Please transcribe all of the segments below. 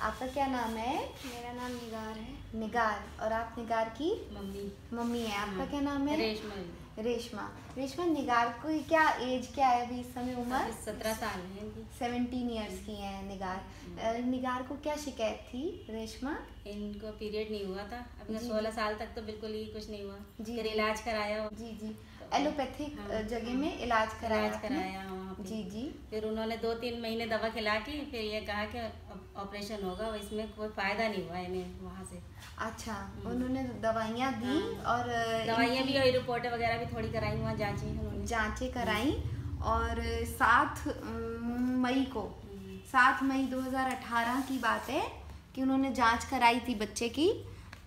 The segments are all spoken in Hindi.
आपका क्या नाम है? मेरा नाम निगार है। निगार। और आप निगार की? मम्मी। मम्मी है। आपका हाँ, क्या नाम है? रेशमा रेशमा। रेशमा निगार को क्या एज क्या है अभी इस समय उम्र? सत्रह साल है सेवनटीन ईयर्स की है निगार। निगार को क्या शिकायत थी रेशमा? इनको पीरियड नहीं हुआ था। अभी सोलह साल तक तो बिल्कुल ही कुछ नहीं हुआ। जी। इलाज कराया। जी जी। एलोपैथिक हाँ। जगह में इलाज कराया इलाज कराया वहाँ जी जी। फिर उन्होंने दो तीन महीने दवा खिला के फिर ये कहा कि ऑपरेशन होगा और इसमें कोई फ़ायदा नहीं हुआ इन्हें वहाँ से। अच्छा उन्होंने दवाइयाँ दी हाँ। और दवाइयाँ भी और रिपोर्टें वगैरह भी थोड़ी कराई वहाँ जांची जाँचें कराई और सात मई को हम्म। सात मई 2018 की बात है कि उन्होंने जाँच कराई थी बच्चे की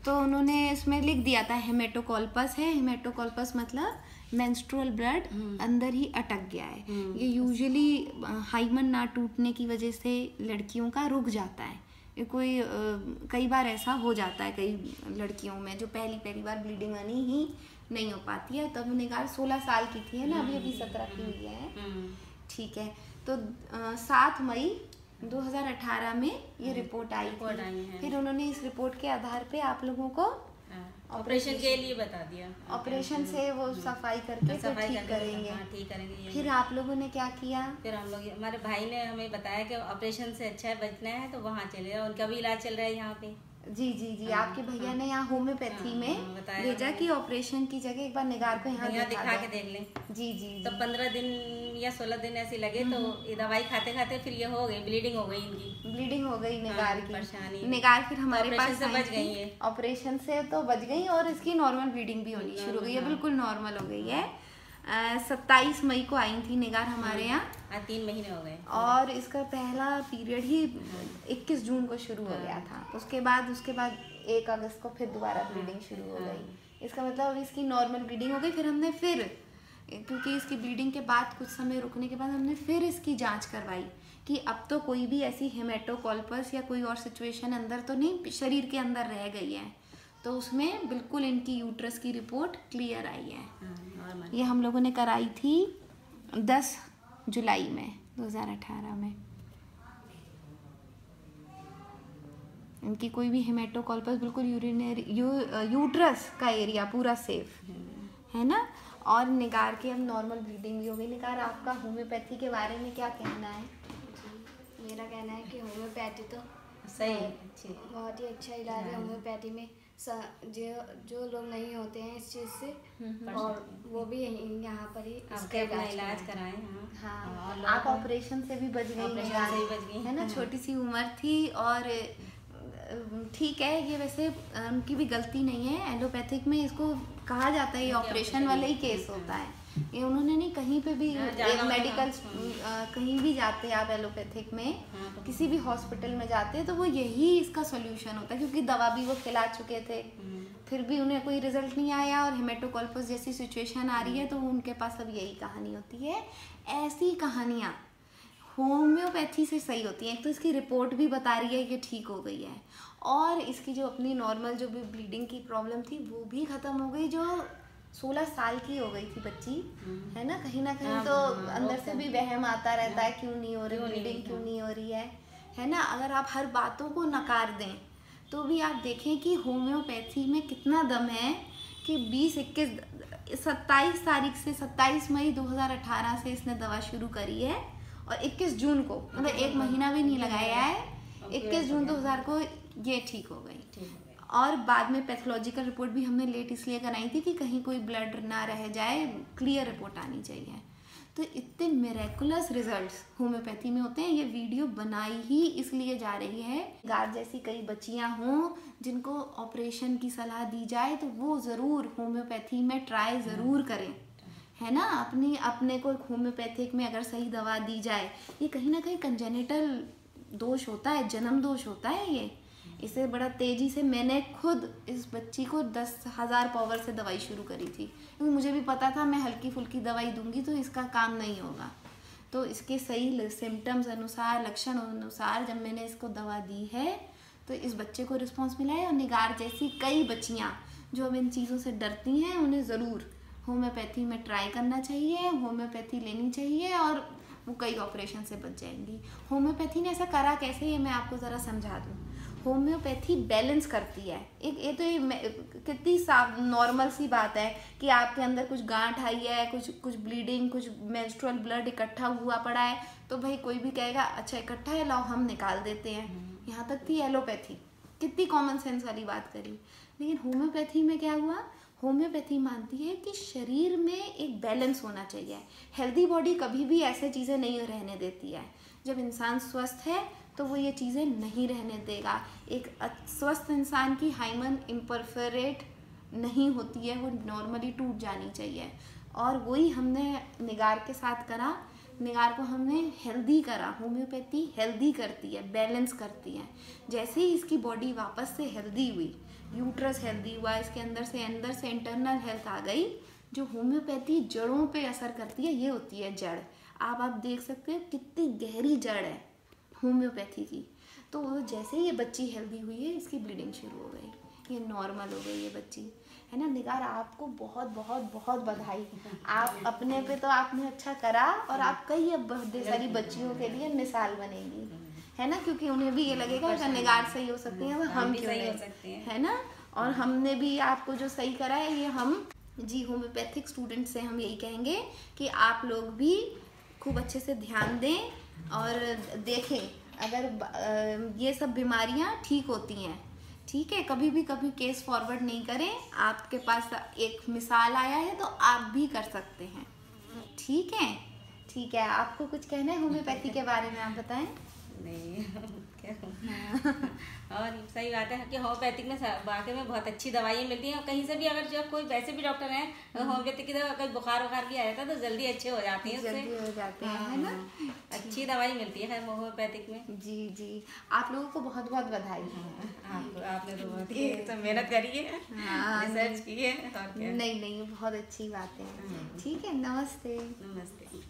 तो उन्होंने इसमें लिख दिया था हेमेटोकॉल्पस है हेमेटोकॉल्पस मतलब मेंस्ट्रुअल ब्लड हम्म। अंदर ही अटक गया है। हम्म। ये यूजुअली हाइमन ना टूटने की वजह से लड़कियों का रुक जाता है। ये कोई कई बार ऐसा हो जाता है कई लड़कियों में जो पहली पहली बार ब्लीडिंग आनी ही नहीं हो पाती है। तब निगार सोलह साल की थी है ना? अभी अभी सत्रह की हुई है। हम्म। ठीक है। तो सात मई 2018 में ये रिपोर्ट आई रिपोर्ट आई है। फिर उन्होंने इस रिपोर्ट के आधार पे आप लोगों को ऑपरेशन के लिए बता दिया। ऑपरेशन से वो सफ़ाई करके फिर सफ़ाई ठीक करेंगे। हाँ, ठीक करेंगे। फिर आप लोगों ने क्या किया? फिर हम लोग हमारे भाई ने हमें बताया कि ऑपरेशन से अच्छा है बचना है तो वहाँ चले जाओ। उनका भी इलाज चल रहा है यहाँ पे। जी जी जी हाँ, आपके भैया हाँ। ने यहाँ होम्योपैथी हाँ, में हाँ, भेजा। कि ऑपरेशन की जगह एक बार निगार को यहाँ दिखा दिखा के देख लें जी जी तो पंद्रह दिन या सोलह दिन ऐसे लगे तो ये दवाई खाते खाते फिर ये हो गई ब्लीडिंग हो गई इनकी ब्लीडिंग हो गई निगार की परेशानी। निगार फिर हमारे पास से बच गई है। ऑपरेशन से तो बच गई और इसकी नॉर्मल ब्लीडिंग भी होनी शुरू हो गई है हाँ। बिल्कुल नॉर्मल हो गई है सत्ताईस मई को आई थी निगार हमारे यहाँ। तीन महीने हो गए। और इसका पहला पीरियड ही 21 जून को शुरू हो। गया था। उसके बाद उसके बाद एक अगस्त को फिर दोबारा ब्लीडिंग शुरू हो हाँ। गई इसका मतलब इसकी नॉर्मल ब्लीडिंग हो गई फिर हमने फिर क्योंकि इसकी ब्लीडिंग के बाद कुछ समय रुकने के बाद हमने फिर इसकी जाँच करवाई कि अब तो कोई भी ऐसी हेमेटोकॉल्पस या कोई और सिचुएशन अंदर तो नहीं शरीर के अंदर रह गई है। तो उसमें बिल्कुल इनकी यूट्रस की रिपोर्ट क्लियर आई है। हाँ, ये हम लोगों ने कराई थी 10 जुलाई में 2018 में। इनकी कोई भी हेमेटोकॉल्पस बिल्कुल यूरिनरी यू, यूट्रस का एरिया पूरा सेफ़ है ना? और निगार की अब नॉर्मल ब्लीडिंग भी हो गई। निगार आपका होम्योपैथी के बारे में क्या कहना है? मेरा कहना है कि होम्योपैथी तो सही। है, बहुत ही अच्छा इलाज है होम्योपैथी में। स- जो जो लोग नहीं होते हैं इस चीज़ से और वो भी यहाँ पर ही आपके अपना इलाज कराए। हाँ। हाँ। आप ऑपरेशन से भी बच गई ऑपरेशन निगार से ही बच गई, है ना हाँ। छोटी सी उम्र थी और ठीक है ये वैसे उनकी भी गलती नहीं है। एलोपैथिक में इसको कहा जाता है ये ऑपरेशन वाला ही केस हाँ। होता है। ये उन्होंने नहीं कहीं पे भी हाँ, मेडिकल हाँ। कहीं भी जाते हैं आप एलोपैथिक में हाँ, तो- किसी भी हॉस्पिटल में जाते हैं तो वो यही इसका सोल्यूशन होता है क्योंकि दवा भी वो खिला चुके थे। हम्म, फिर भी उन्हें कोई रिज़ल्ट नहीं आया और हेमेटोकॉल्पस जैसी सिचुएशन आ रही है तो उनके पास अब यही कहानी होती है। ऐसी कहानियाँ होम्योपैथी से सही होती हैं। एक तो इसकी रिपोर्ट भी बता रही है कि ठीक हो गई है। और इसकी जो अपनी नॉर्मल जो भी ब्लीडिंग की प्रॉब्लम थी वो भी ख़त्म हो गई जो सोलह साल की हो गई थी बच्ची हम्म। है ना? कहीं ना कहीं हाँ, तो हाँ, अंदर से भी वहम आता रहता है क्यों नहीं हो रही ब्लीडिंग क्यों हाँ। नहीं हो रही है है ना? अगर आप हर बातों को नकार दें तो भी आप देखें कि होम्योपैथी में कितना दम है कि 20 इक्कीस सत्ताईस तारीख से 27 मई 2018 से इसने दवा शुरू करी है। और 21 जून को मतलब एक महीना भी नहीं लगाया है। 21 जून 2000 को ये ठीक हो गई। और बाद में पैथोलॉजिकल रिपोर्ट भी हमने लेट इसलिए कराई थी कि कहीं कोई ब्लड ना रह जाए क्लियर रिपोर्ट आनी चाहिए। तो इतने मेरेकुलस रिजल्ट्स होम्योपैथी में होते हैं ये वीडियो बनाई ही इसलिए जा रही है। गार जैसी कई बच्चियाँ हों जिनको ऑपरेशन की सलाह दी जाए तो वो ज़रूर होम्योपैथी में ट्राई ज़रूर करें। है ना? अपनी, अपने को होम्योपैथिक में अगर सही दवा दी जाए, ये कहीं ना कहीं कंजेनिटल दोष होता है, जन्म दोष होता है ये। इसे बड़ा तेज़ी से मैंने खुद इस बच्ची को दस हज़ार पावर से दवाई शुरू करी थी। क्योंकि मुझे भी पता था, मैं हल्की फुल्की दवाई दूँगी तो इसका काम नहीं होगा। तो इसके सही सिम्टम्स अनुसार, लक्षण अनुसार जब मैंने इसको दवा दी है तो इस बच्चे को रिस्पॉन्स मिला है और निगार जैसी कई बच्चियाँ जो अब इन चीज़ों से डरती हैं, उन्हें ज़रूर होम्योपैथी में ट्राई करना चाहिए, होम्योपैथी लेनी चाहिए और वो कई ऑपरेशन से बच जाएँगी। होम्योपैथी ने ऐसा करा कैसे, ये मैं आपको ज़रा समझा दूँ। होम्योपैथी बैलेंस करती है। एक, ये तो ये कितनी नॉर्मल सी बात है कि आपके अंदर कुछ गांठ आई है, कुछ कुछ ब्लीडिंग, कुछ मेंस्ट्रुअल ब्लड इकट्ठा हुआ पड़ा है तो भाई कोई भी कहेगा अच्छा इकट्ठा है, लाओ, हम निकाल देते हैं। यहाँ तक थी एलोपैथी। कितनी कॉमन सेंस वाली बात करी। लेकिन होम्योपैथी में क्या हुआ? होम्योपैथी मानती है कि शरीर में एक बैलेंस होना चाहिए। हेल्दी बॉडी कभी भी ऐसे चीज़ें नहीं रहने देती है। जब इंसान स्वस्थ है तो वो ये चीज़ें नहीं रहने देगा। एक स्वस्थ इंसान की हाइमन इम्परफरेट नहीं होती है, वो नॉर्मली टूट जानी चाहिए। और वही हमने निगार के साथ करा। निगार को हमने हेल्दी करा। होम्योपैथी हेल्दी करती है, बैलेंस करती है। जैसे ही इसकी बॉडी वापस से हेल्दी हुई यूट्रस हेल्दी हुआ, इसके अंदर से अंदर से इंटरनल हेल्थ आ गई, जो होम्योपैथी जड़ों पे असर करती है, ये होती है जड़। आप आप देख सकते हो कितनी गहरी जड़ है होम्योपैथी की। तो जैसे ही ये बच्ची हेल्दी हुई है, इसकी ब्लीडिंग शुरू हो गई, ये नॉर्मल हो गई ये बच्ची, है ना? निगार आपको बहुत बहुत बहुत बधाई। आप अपने पे तो आपने अच्छा करा और आप कई अब सारी बच्चियों के लिए मिसाल बनेगी। है ना? क्योंकि उन्हें भी ये लगेगा अगर निगार सही हो सकती है तो हम क्यों नहीं? है। ना? और हमने भी आपको जो सही करा है ये हम जी होम्योपैथिक स्टूडेंट से हम यही कहेंगे कि आप लोग भी खूब अच्छे से ध्यान दें और देखें अगर ये सब बीमारियाँ ठीक होती हैं ठीक है? कभी भी कभी केस फॉरवर्ड नहीं करें। आपके पास एक मिसाल आया है तो आप भी कर सकते हैं। ठीक है? ठीक है आपको कुछ कहना है होम्योपैथी के बारे में आप बताएँ? नहीं और सही बात है कि होम्योपैथिक में वाकई में बहुत अच्छी दवाइयाँ मिलती हैं और कहीं से भी अगर जब कोई वैसे भी डॉक्टर हैं तो होम्योपैथिक की दवा अगर बुखार वुखार भी आया था तो जल्दी अच्छे हो जाते हैं जल्दी हो जाते हैं है ना? हाँ, अच्छी दवाई मिलती है होम्योपैथिक में। जी जी। आप लोगों को बहुत बहुत बधाई है। आपने तो बहुत तो मेहनत करी है रिसर्च हाँ, की है नहीं नहीं बहुत अच्छी बात है। ठीक है नमस्ते। नमस्ते।